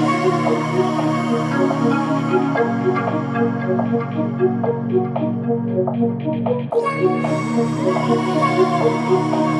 Thank you.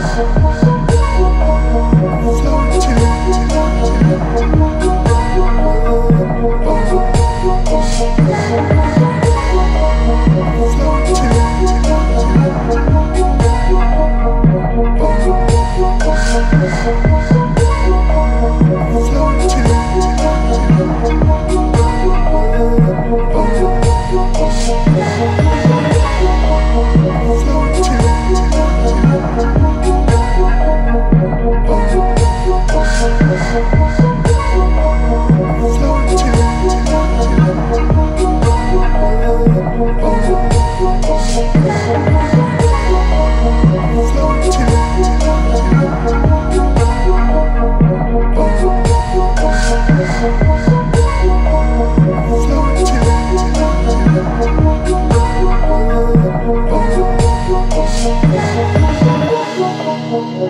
Cause